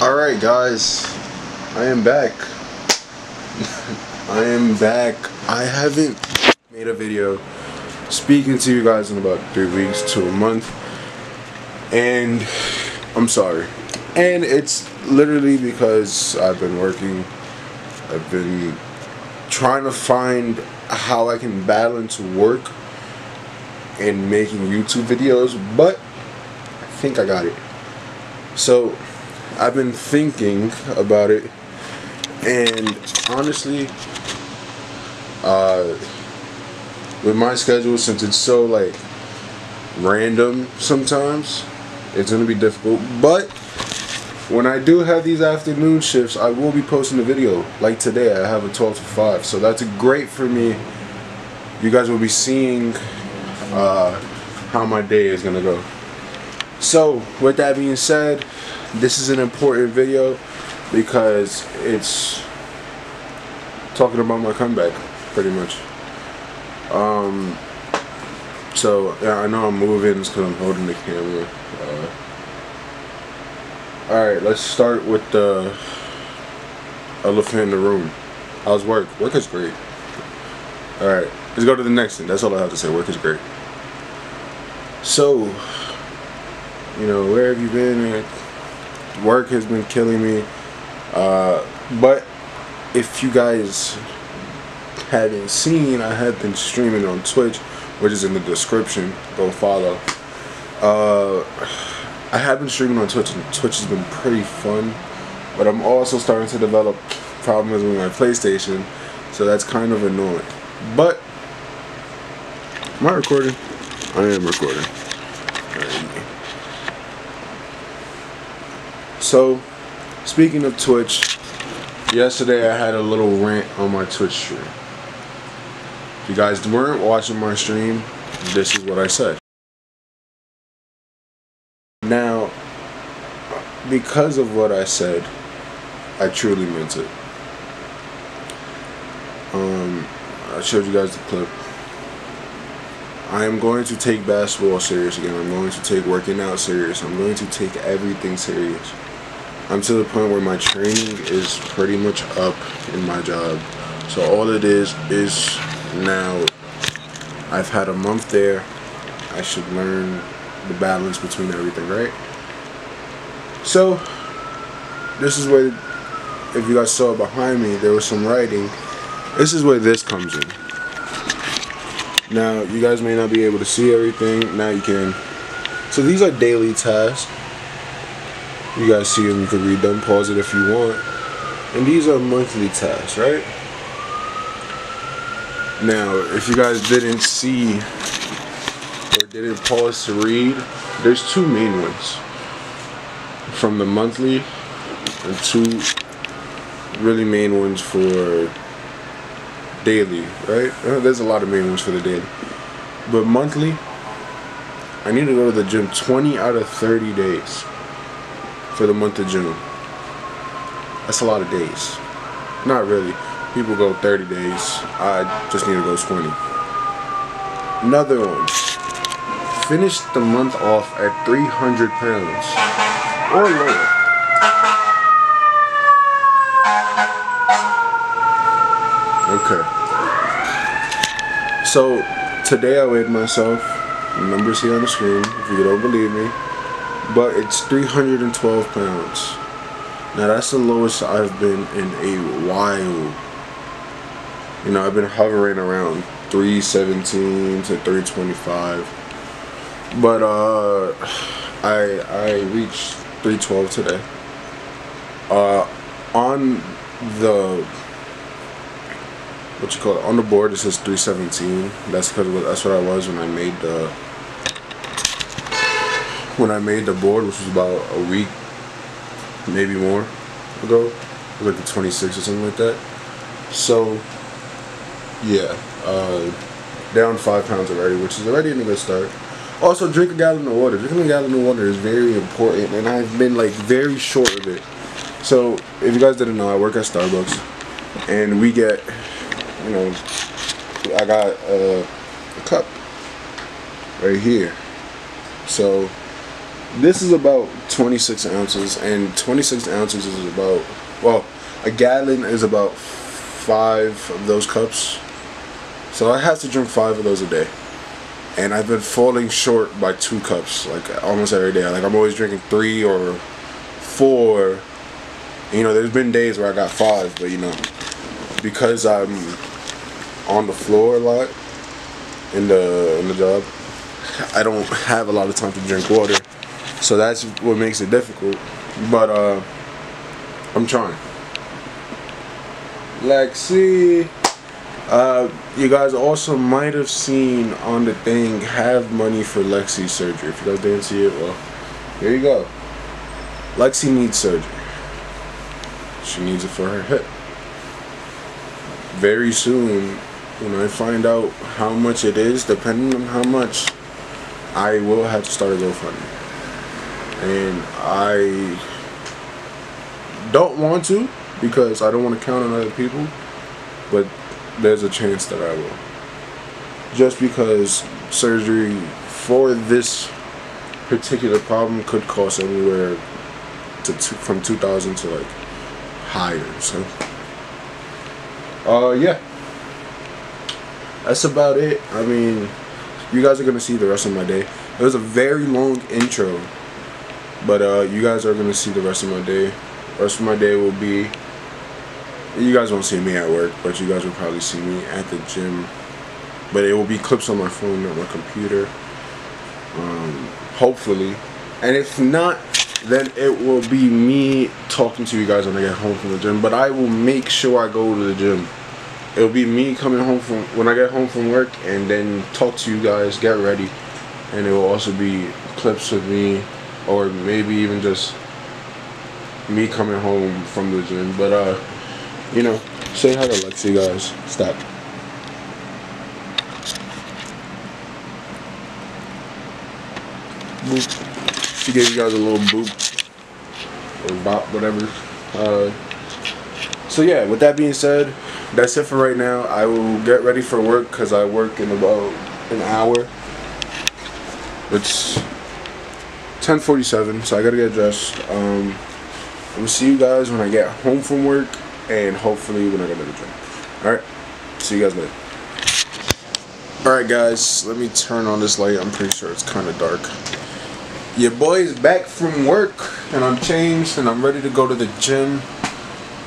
Alright guys, I am back. I am back. I haven't made a video speaking to you guys in about three weeks to a month. And I'm sorry. And it's literally because I've been working. I've been trying to find how I can balance work and making YouTube videos, but I think I got it. So I've been thinking about it, and honestly, uh, with my schedule, since it's so like random sometimes, it's gonna be difficult. But when I do have these afternoon shifts, I will be posting a video. Like today, I have a 12 to 5, so that's great for me. You guys will be seeing uh, how my day is gonna go. So, with that being said, this is an important video because it's talking about my comeback, pretty much. Um, so, yeah, I know I'm moving because I'm holding the camera. Uh, Alright, let's start with the elephant in the room. How's work? Work is great. Alright, let's go to the next thing. That's all I have to say. Work is great. So, you know, where have you been? Work has been killing me. Uh, but if you guys haven't seen, I have been streaming on Twitch, which is in the description. Go follow. Uh, I have been streaming on Twitch, and Twitch has been pretty fun. But I'm also starting to develop problems with my PlayStation, so that's kind of annoying. But, am I recording? I am recording. So, speaking of Twitch, yesterday I had a little rant on my Twitch stream. If you guys weren't watching my stream, this is what I said. Now, because of what I said, I truly meant it. Um, I showed you guys the clip. I am going to take basketball serious again. I'm going to take working out serious. I'm going to take everything serious. I'm to the point where my training is pretty much up in my job. So all it is is now I've had a month there. I should learn the balance between everything, right? So this is where if you guys saw behind me there was some writing. This is where this comes in. Now you guys may not be able to see everything. Now you can. So these are daily tasks you guys see them, you can read them, pause it if you want. And these are monthly tasks, right? Now, if you guys didn't see or didn't pause to read, there's two main ones. From the monthly and two really main ones for daily, right? Uh, there's a lot of main ones for the daily. But monthly, I need to go to the gym 20 out of 30 days for the month of June. That's a lot of days. Not really. People go 30 days. I just need to go 20. Another one. Finish the month off at 300 pounds or lower. Okay. So today I weighed myself. The numbers here on the screen. If you don't believe me, but it's 312 pounds. Now that's the lowest I've been in a while. You know, I've been hovering around 317 to 325. But uh I I reached 312 today. Uh on the what you call it on the board it says 317. That's because that's what I was when I made the when I made the board, which was about a week, maybe more ago. Like the 26th or something like that. So, yeah, uh, down five pounds already, which is already a good start. Also, drink a gallon of water. Drinking a gallon of water is very important, and I've been like very short of it. So, if you guys didn't know, I work at Starbucks, and we get, you know, I got uh, a cup right here. So this is about 26 ounces, and 26 ounces is about well, a gallon is about five of those cups. So I have to drink five of those a day. And I've been falling short by two cups, like almost every day. Like I'm always drinking three or four. You know, there's been days where I got five, but you know, because I'm on the floor a lot in the in the job, I don't have a lot of time to drink water. So that's what makes it difficult. But uh I'm trying. Lexi. Uh, you guys also might have seen on the thing have money for Lexi surgery. If you guys didn't see it, well, here you go. Lexi needs surgery. She needs it for her hip. Very soon, when I find out how much it is, depending on how much, I will have to start a GoFundMe. And I don't want to because I don't want to count on other people, but there's a chance that I will. Just because surgery for this particular problem could cost anywhere to two, from 2000 to like higher. So, uh, yeah, that's about it. I mean, you guys are gonna see the rest of my day. It was a very long intro, but uh, you guys are gonna see the rest of my day. Rest of my day will be. You guys won't see me at work, but you guys will probably see me at the gym. But it will be clips on my phone, or my computer. Um, hopefully, and if not, then it will be me talking to you guys when I get home from the gym. But I will make sure I go to the gym. It'll be me coming home from when I get home from work and then talk to you guys, get ready, and it will also be clips of me, or maybe even just me coming home from the gym. But uh, you know, say hi to Lexi, guys. Stop. Boop. She gave you guys a little boop or bop, whatever. Uh, so yeah, with that being said, that's it for right now. I will get ready for work because I work in about an hour. It's 10:47, so I gotta get dressed. Um, I will see you guys when I get home from work and hopefully when I go to the gym. Alright, see you guys later. Alright guys, let me turn on this light. I'm pretty sure it's kind of dark. Your boy is back from work and I'm changed and I'm ready to go to the gym.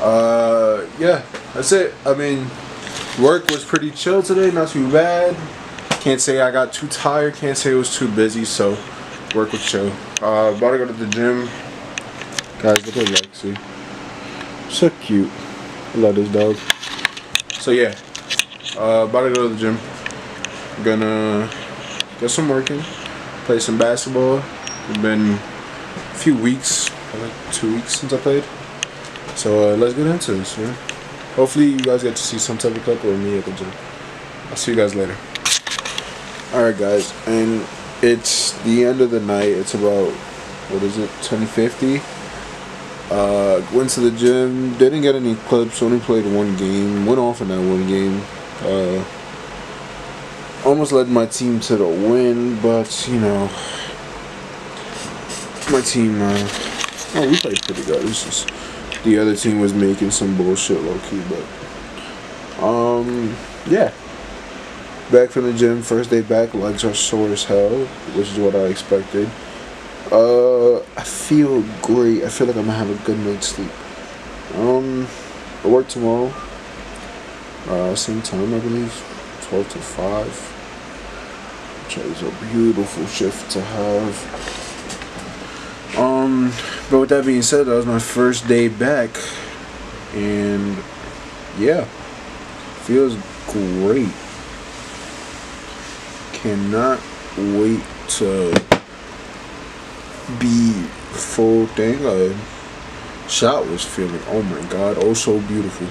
Uh, yeah, that's it. I mean, work was pretty chill today, not too bad. Can't say I got too tired, can't say it was too busy, so work was chill. Uh, about to go to the gym. Guys, look at Lexi. So cute. I love this dog. So yeah, uh, about to go to the gym. Gonna get some working, play some basketball. It's been a few weeks, like two weeks since I played. So uh, let's get into this, man. Hopefully you guys get to see some type of clip of me at the gym. I'll see you guys later. Alright guys, and it's the end of the night. It's about, what is it, 1050? Uh, went to the gym, didn't get any clips, only played one game, went off in that one game. Uh, almost led my team to the win, but, you know, my team, uh, oh, we played pretty good. It's just, the other team was making some bullshit low key, but, um, yeah. Back from the gym, first day back, legs are sore as hell, which is what I expected. Uh, I feel great. I feel like I'm gonna have a good night's sleep. Um, I work tomorrow. Uh, same time, I believe, twelve to five. Which is a beautiful shift to have. Um, but with that being said, that was my first day back, and yeah, feels great. Cannot wait to be full thing. Uh, shot was feeling, oh my god, oh so beautiful.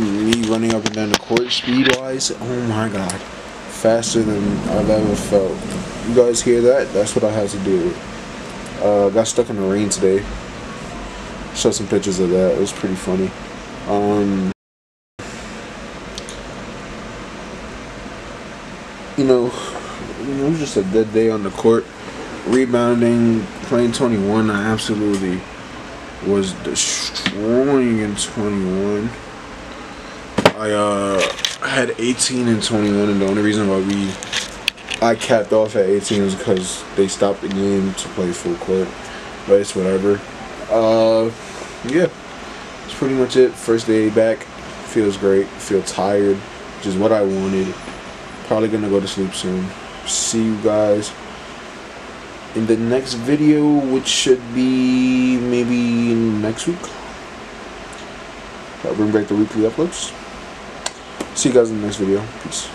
Me running up and down the court speed wise, oh my god. Faster than I've ever felt. You guys hear that? That's what I had to do. Uh, got stuck in the rain today. Show some pictures of that. It was pretty funny. Um, you know, it was just a dead day on the court. rebounding, playing 21. I absolutely was destroying in 21. I uh, had 18 and 21, and the only reason why we I capped off at 18 was because they stopped the game to play full court. But it's whatever. Uh, yeah, that's pretty much it. First day back, feels great. Feel tired, which is what I wanted. Probably gonna go to sleep soon. See you guys in the next video, which should be maybe next week. I'll bring back the weekly uploads. See you guys in the next video. Peace.